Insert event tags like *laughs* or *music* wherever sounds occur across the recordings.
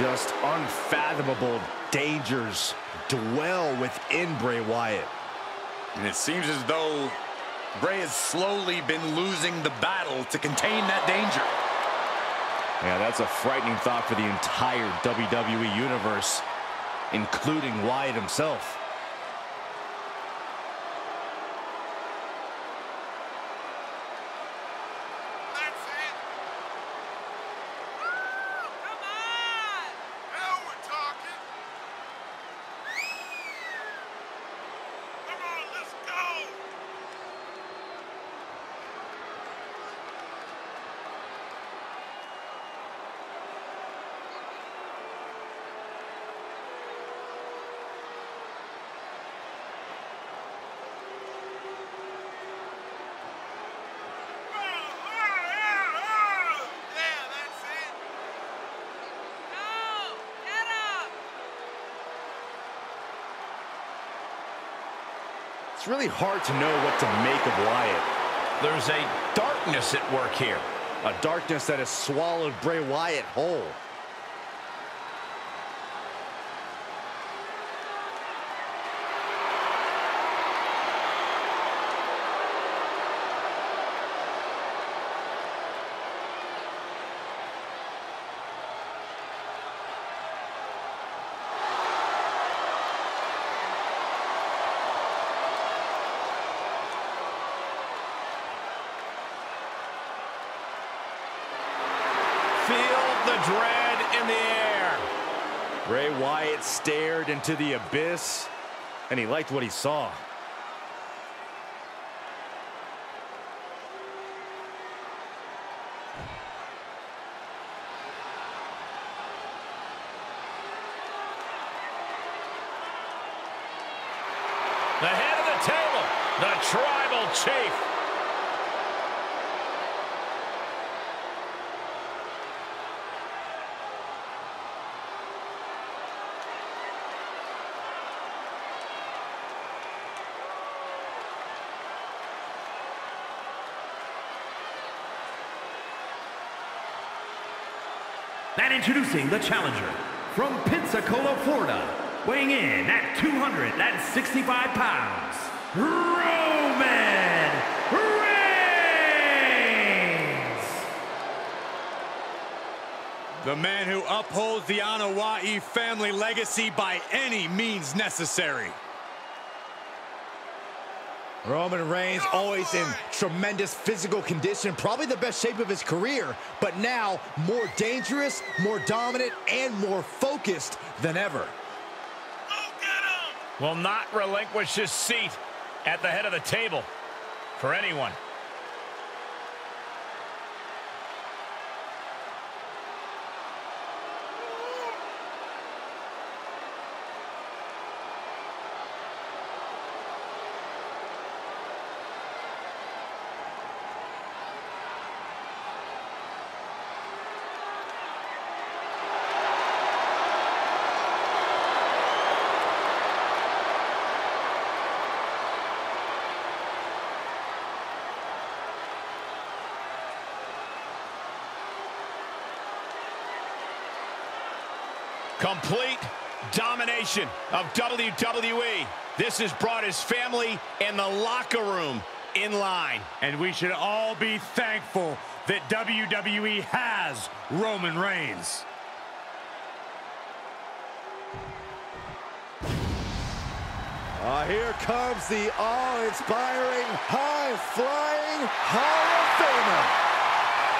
Just unfathomable dangers dwell within Bray Wyatt. And it seems as though Bray has slowly been losing the battle to contain that danger. Yeah, that's a frightening thought for the entire WWE Universe, including Wyatt himself. It's really hard to know what to make of Wyatt. There's a darkness at work here. A darkness that has swallowed Bray Wyatt whole. Dread in the air. Bray Wyatt stared into the abyss, and he liked what he saw. The head of the table, the tribal chief. And introducing the challenger from Pensacola, Florida, weighing in at 265 pounds, Roman Reigns! The man who upholds the Anoa'i family legacy by any means necessary. Roman Reigns always in tremendous physical condition, probably the best shape of his career, but now more dangerous, more dominant, and more focused than ever. Will not relinquish his seat at the head of the table for anyone. Complete domination of WWE. This has brought his family and the locker room in line. And we should all be thankful that WWE has Roman Reigns. Uh, here comes the awe-inspiring, high-flying Hall of Famer.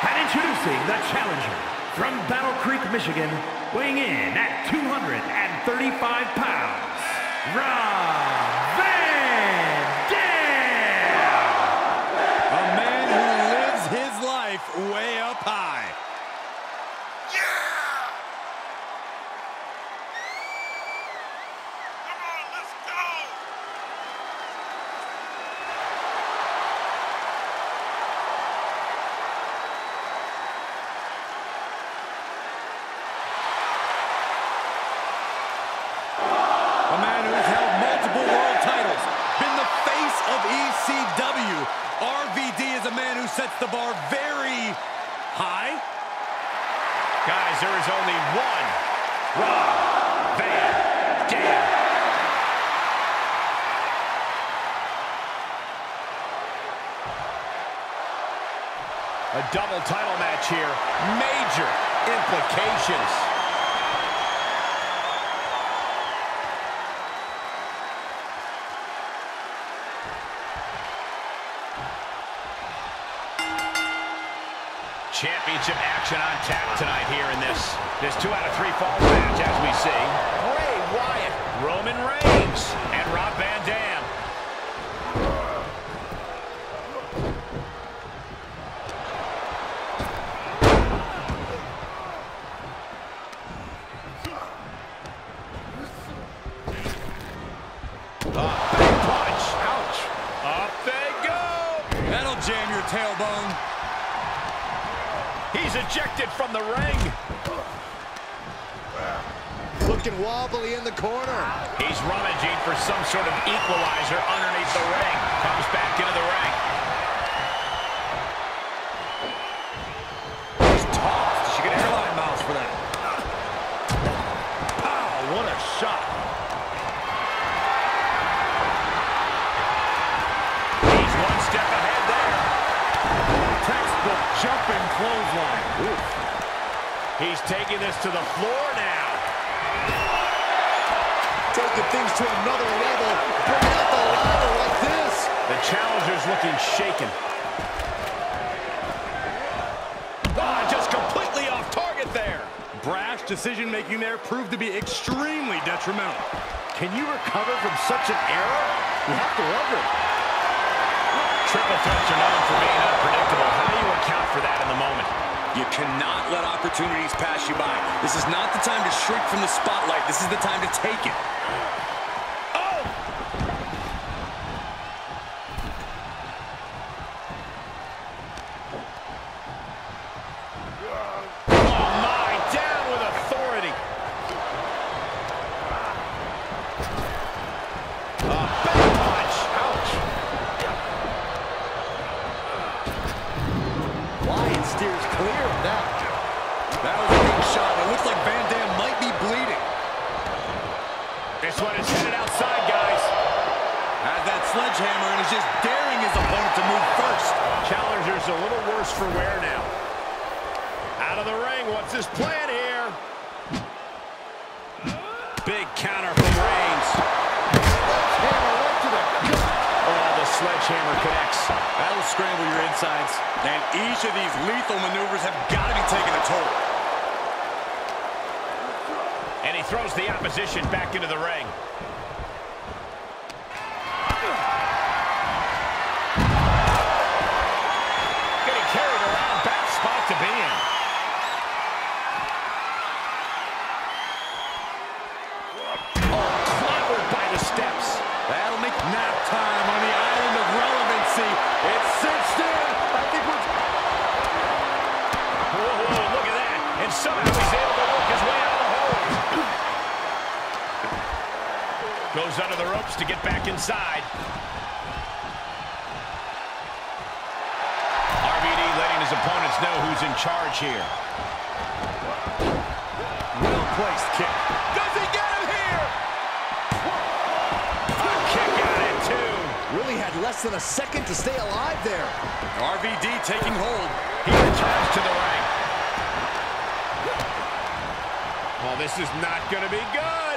And introducing the challenger from Battle Creek, Michigan, weighing in at 235 pounds, Rob Guys, there is only one Rob Van Dam. A double title match here. Major implications. This, two out of three falls match as we see. Bray Wyatt, Roman Reigns, and Rob Van Dam. A big punch. Ouch. Up they go. That'll jam your tailbone. He's ejected from the ring. Looking wobbly in the corner. He's rummaging for some sort of equalizer underneath the ring. Comes back into the ring. He's tossed. She get airline miles for that. Pow, what a shot. He's one step ahead there. Textbook jumping clothesline. He's taking this to the floor now. Taking things to another level. Bringing out the ladder like this. The challenger's looking shaken. Ah, just completely off target there. Brash decision-making there proved to be extremely detrimental. Can you recover from such an error? You have to wonder. Triple threats are known for being unpredictable. How do you account for that in the moment? You cannot let opportunities pass you by. This is not the time to shrink from the spotlight. This is the time to take it. Oh! Oh, my, down with authority. A back punch. Ouch. Wyatt steers clear of that. That was a big shot. It looks like Van Dam might be bleeding. This one is headed outside, guys. Has that sledgehammer and is just daring his opponent to move first. Challenger's a little worse for wear now. Out of the ring, what's his plan here? Big counter from Reigns. Oh, the sledgehammer connects. That'll scramble your insides. And each of these lethal maneuvers have got to be taking a toll. And he throws the opposition back into the ring. Goes under the ropes to get back inside. RVD letting his opponents know who's in charge here. Well-placed kick. Does he get him here? A kick out at two. Really had less than a second to stay alive there. RVD taking hold. He returns to the ring. Well, this is not going to be good.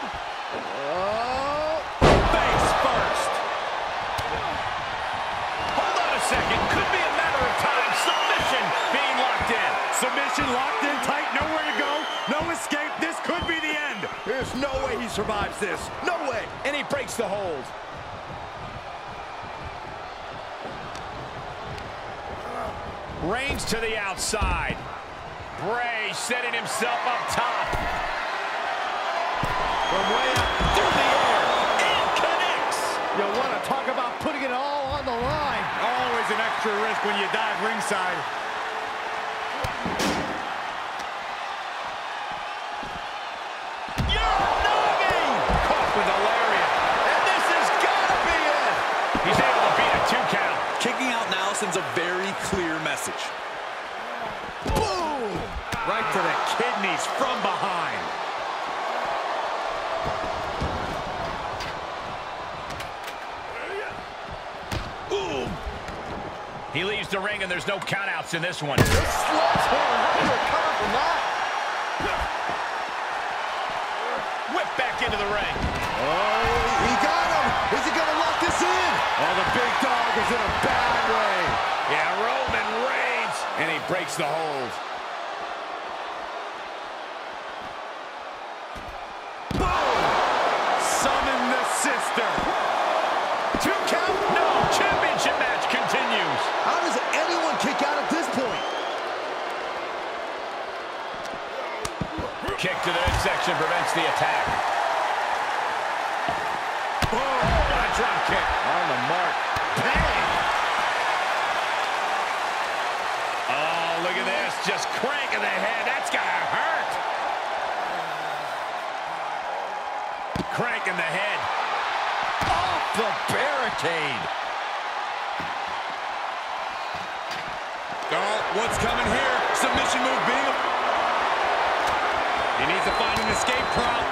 Submission locked in tight, nowhere to go, no escape. This could be the end. there's no way he survives this. No way. And he breaks the hold. Reigns to the outside. Bray setting himself up top. From way up through the air. And connects. You want to talk about putting it all on the line. Always an extra risk when you dive ringside. Sends a very clear message. Boom! Right to the kidneys from behind. He leaves the ring, and there's no countouts in this one. This sledgehammer, how do you from that? Whip back into the ring. Oh, he got him. Is he going to lock this in? Oh, the big dog is in a bad way. Yeah, Roman Reigns. And he breaks the hold. Boom! Summon the sister. Two count. No, championship match continues. How does anyone kick out at this point? Kick to the midsection prevents the attack. Oh, what a drop kick. On the mark. Bang! Oh, look at this. Just cranking the head. That's got to hurt. Cranking the head. Off the barricade. Oh, what's coming here? Submission move being... He needs to find an escape prop.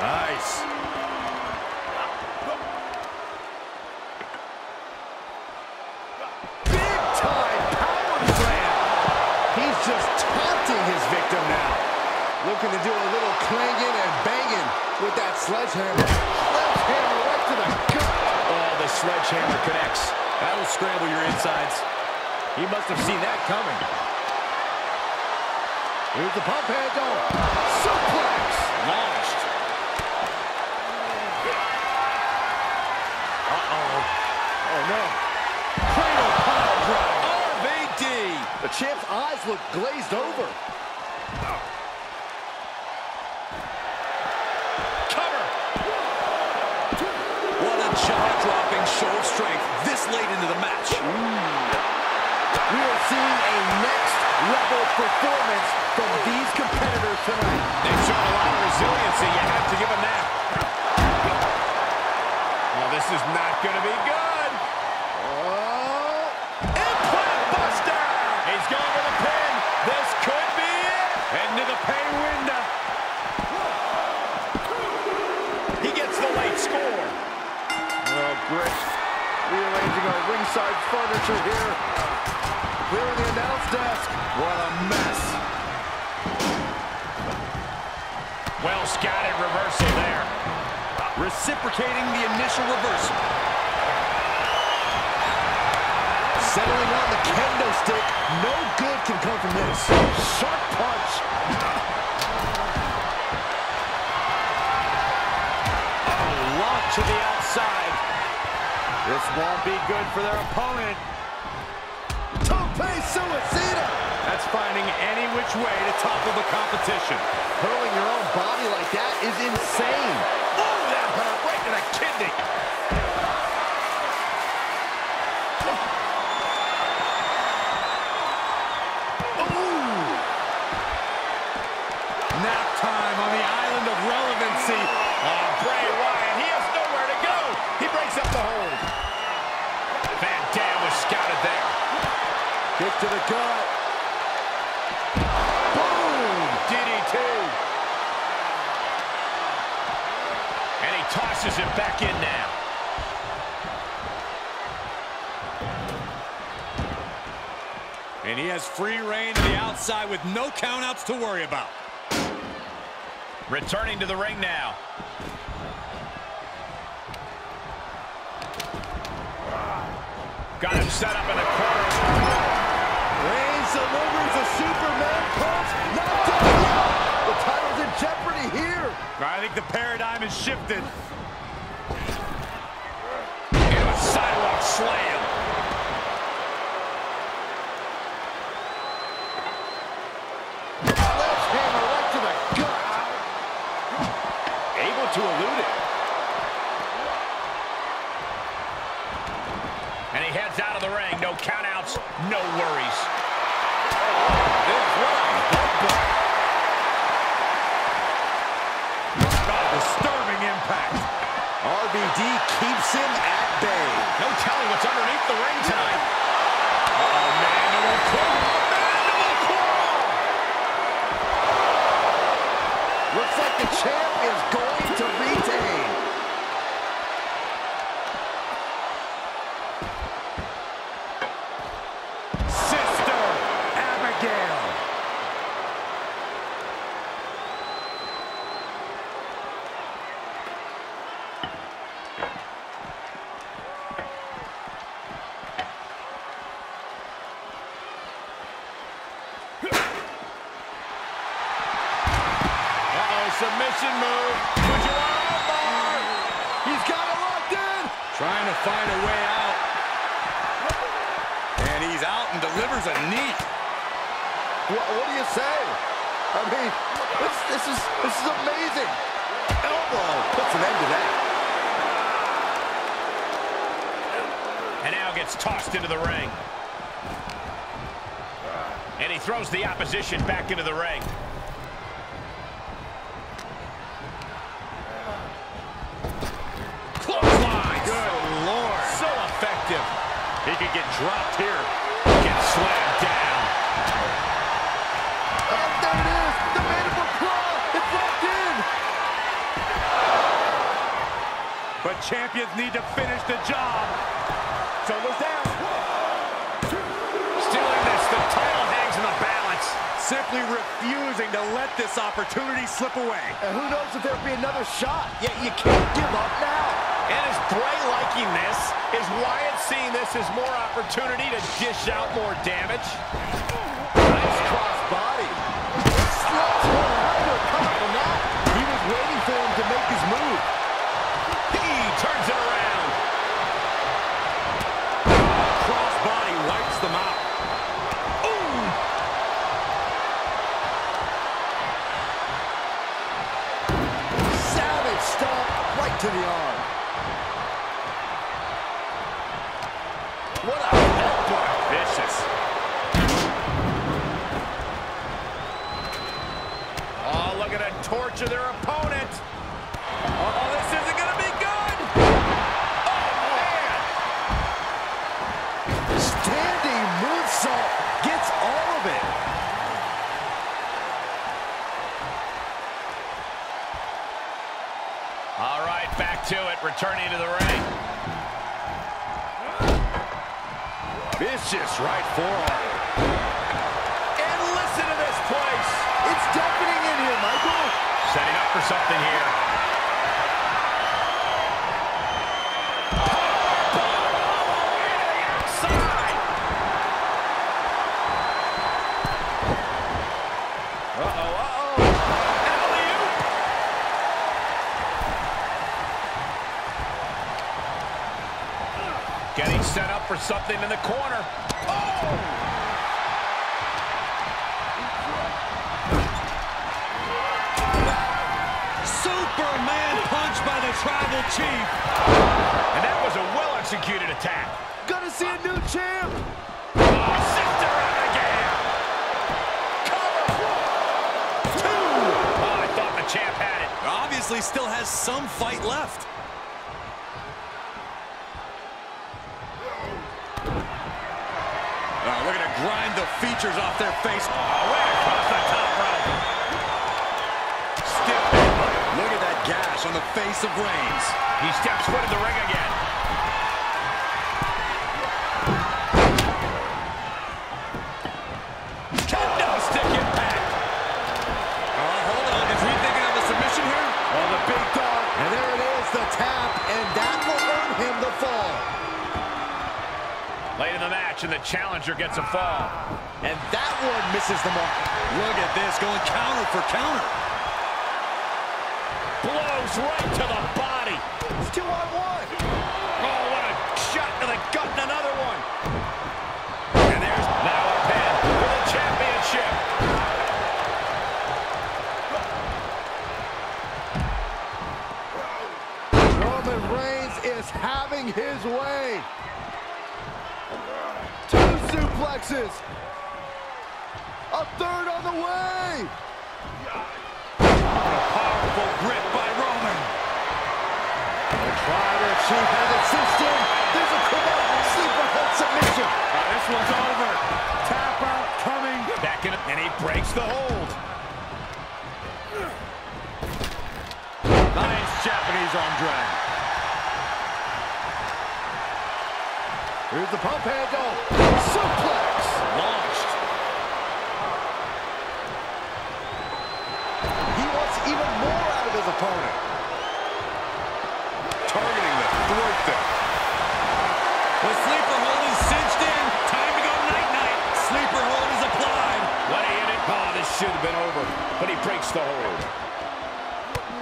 Nice. Big time power slam. He's just taunting his victim now. Looking to do a little clanging and banging with that sledgehammer. Sledgehammer right to the gut. Oh, the sledgehammer connects. That'll scramble your insides. He must have seen that coming. Here's the pump handle. Suplex. Launched. Uh-oh. Oh, no. Cradle pile drive. RVD. The champ's eyes look glazed over. Jaw-dropping show of strength this late into the match. We are seeing a next level performance from these competitors tonight. They've shown a lot of resiliency. You have to give them that. Well, this is not going to be good. Oh, Implant Buster. He's going for the pin. This could be it. Into the pay window. He gets the late score. Great. Rearranging our ringside furniture here. Clearing the announce desk. What a mess. Well scouted reversal there. Reciprocating the initial reversal. Settling on the kendo stick. No good can come from this. Sharp punch. *laughs* To the outside. This won't be good for their opponent. Tope suicida. That's finding any which way to topple the competition. Hurling your own body like that is insane. Oh, that hurt right to the kidney. Nap time on the island of relevancy. Oh, Bray Wyatt, to the gut. Boom! DDT. And he tosses it back in now. And he has free reign to the outside with no countouts to worry about. Returning to the ring now. Got him set up in the corner. Reigns delivers a Superman punch. Not done yet. The title's in jeopardy here. I think the paradigm has shifted. Into a sidewalk slam. Sledgehammer right to the gut. Able to elude it. And he heads out of the ring. No countouts, no worries. RVD keeps him at bay. No telling what's underneath the ring tonight. Oh, mandible claw. Mandible claw. Looks like the champ is going to submission move. He's got it locked in. Trying to find a way out. And he's out and delivers a knee. What, what do you say? I mean, this, this is this is amazing. Elbow puts an end to that. And now gets tossed into the ring. And he throws the opposition back into the ring. Dropped here. Gets slammed down. Oh, there it is. The mandible claw. It's locked in. But champions need to finish the job. Shoulders down. Still in this. The title hangs in the balance. Simply refusing to let this opportunity slip away. And who knows if there'll be another shot. Yet you can't give up now. And is Bray liking this? Is Wyatt seeing this as more opportunity to dish out more damage? Nice cross body. Slaps one. That? He was waiting for him to make his move. He turns it around. Crossbody wipes them out. Savage stomp right to the arm. Torture their opponent. Oh, this isn't going to be good. Oh, man. Standing moonsault gets all of it. All right, back to it, returning to the ring. Vicious right forearm. And listen to this place. It's deafening in here, Michael. Setting up for something here. Getting set up for something in the corner. Tribal Chief. And that was a well-executed attack. Gonna see a new champ. Oh, Sister Abigail! Cover! Two! Oh, I thought the champ had it. Obviously still has some fight left. Oh, look at it grind the features off their face. Oh, on the face of Reigns. He steps foot in the ring again. Hold on. Is he thinking of submission here? Oh, the big dog. And there it is, the tap, and that will earn him the fall. Late in the match, and the challenger gets a fall. And that one misses the mark. Look at this, going counter for counter. Blows right to the body. It's two on one. Oh, what a shot to the gut and another one. And there's now a pin for the championship. Roman Reigns is having his way. Two suplexes. A third on the way. Tribal chief has it cinched in. There's a command sleeper hold submission. This one's over. Tap out coming. Back in, and he breaks the hold. Nice Japanese arm drag. Here's the pump handle. Suplex. Launched. He wants even more out of his opponent. The sleeper hold is cinched in. Time to go night-night. Sleeper hold is applied. What a hit it. Oh, this should have been over, but he breaks the hold.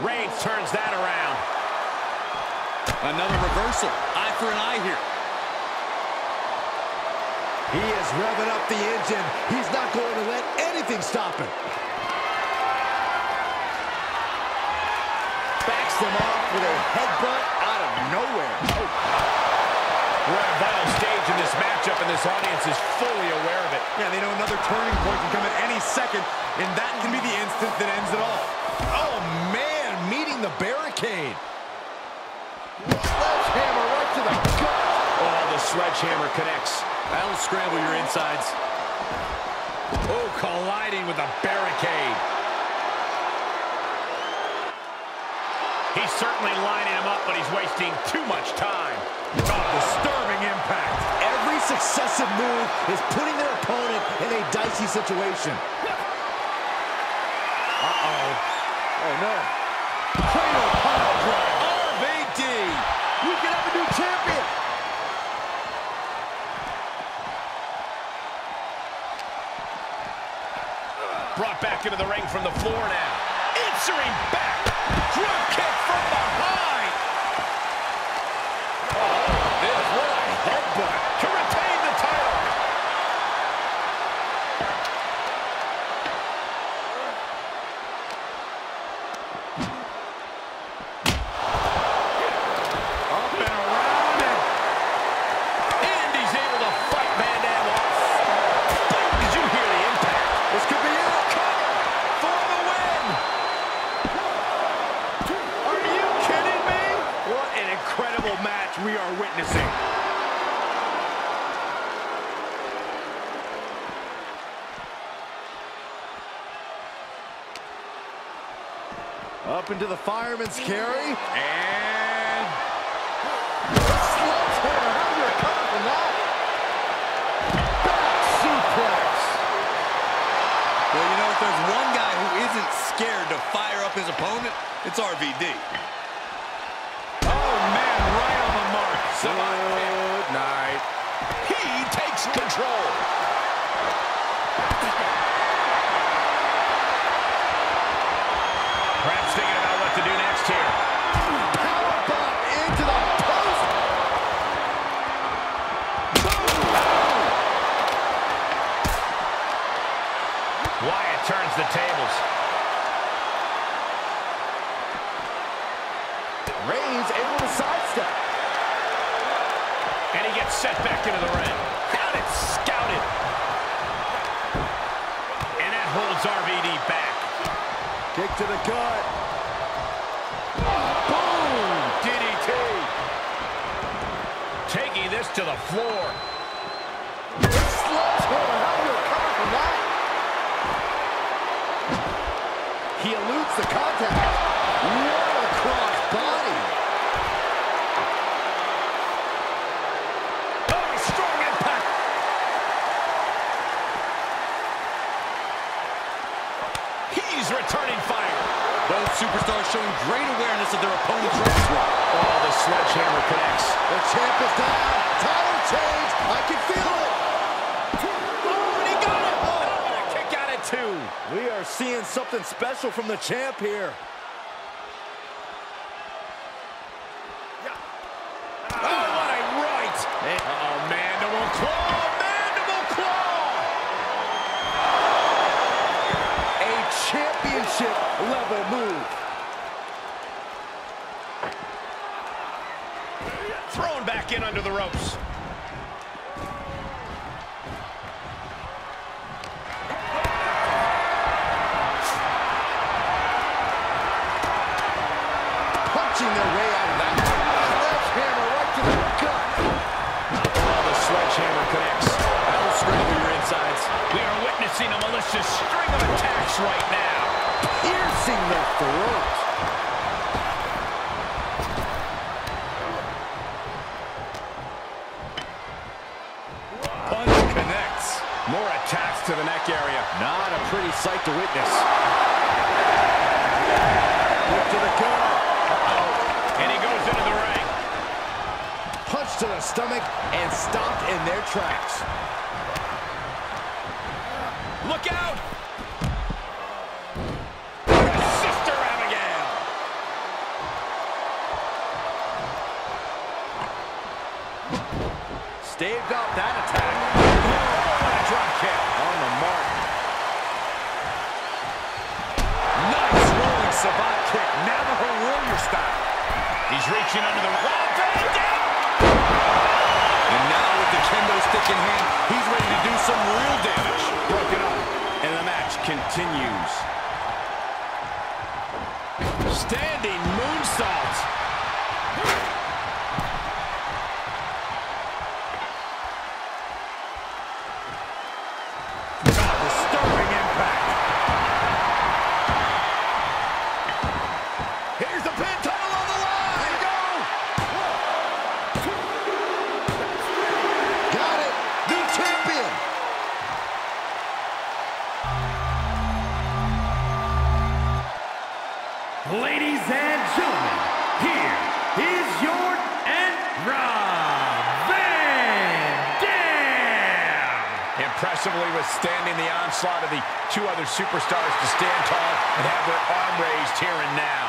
Reigns turns that around. Another reversal. Eye for an eye here. He is revving up the engine. He's not going to let anything stop him. Backs them off with a headbutt nowhere. We're at a vital stage in this matchup, and this audience is fully aware of it. Yeah, they know another turning point can come at any second, and that can be the instant that ends it all. Oh, man, meeting the barricade. Sledgehammer right to the gut. Oh, the sledgehammer connects. That'll scramble your insides. Oh, colliding with the barricade. He's certainly lining him up, but he's wasting too much time. Oh, disturbing impact. Every successive move is putting their opponent in a dicey situation. Uh-oh. Oh, no. Cradle pile drive. RVD. We can have a new champion. Brought back into the ring from the floor now. Answering back. Drop kick from behind. Oh, this, what a headbutt. To retain the title. Up and around and And he's able to fight Van Dam off. Boom, did you hear the impact? This could be it. Cover for the win. Are you kidding me? What an incredible match we are witnessing. Up fireman's carry. And Sledgehammer. How do you recover from that? Back suplex. Well, you know, if there's one guy who isn't scared to fire up his opponent, it's RVD. oh man, right on the mark. Good night. He takes control. Perhaps thinking about what to do next here. Powerbomb into the post. Wyatt turns the tables. Reigns able to sidestep. And he gets set back into the ring. Got it scouted. And that holds RVD back. Kick to the gut. Boom! DDT. Taking this to the floor. He eludes the contact. What a cross body. Oh, strong impact. He's returning fire. Both superstars showing great awareness of their opponent's wrestling. Oh, the sledgehammer connects. The champ is down. Title change. I can feel it. Oh, and he got it. Oh, and a kick out at two. We are seeing something special from the champ here. Oh, what a right. Uh-oh, mandible claw. Mandible claw. A championship level move. Neck area. Not a pretty sight to witness. Look to the gut. And he goes into the ring. Punch to the stomach and stopped in their tracks. Look out! Sister Abigail! Staved off that He's reaching under the wall. And now with the kendo stick in hand, he's ready to do some real damage. Broken up. And the match continues. Standing moonsault. Superstars to stand tall and have their arm raised here and now.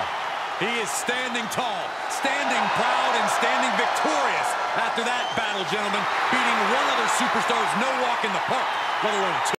He is standing tall, standing proud, and standing victorious after that battle, gentlemen. Beating one other superstar is no walk in the park, let alone two.